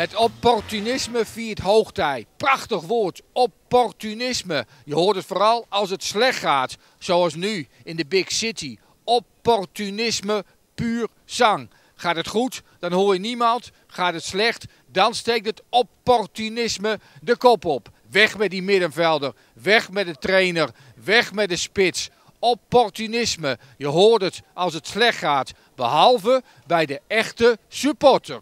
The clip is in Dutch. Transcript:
Het opportunisme viert hoogtij. Prachtig woord, opportunisme. Je hoort het vooral als het slecht gaat, zoals nu in de Big City. Opportunisme puur zang. Gaat het goed, dan hoor je niemand. Gaat het slecht, dan steekt het opportunisme de kop op. Weg met die middenvelder, weg met de trainer, weg met de spits. Opportunisme, je hoort het als het slecht gaat, behalve bij de echte supporter.